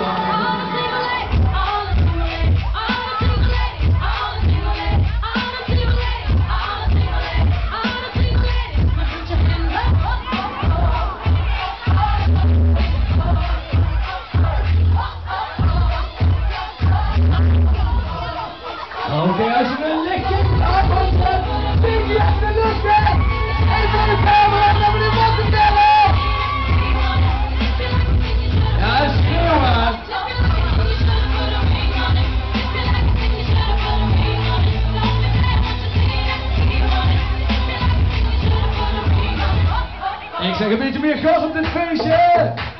Thank you. Ik zeg een beetje meer gas op dit feestje.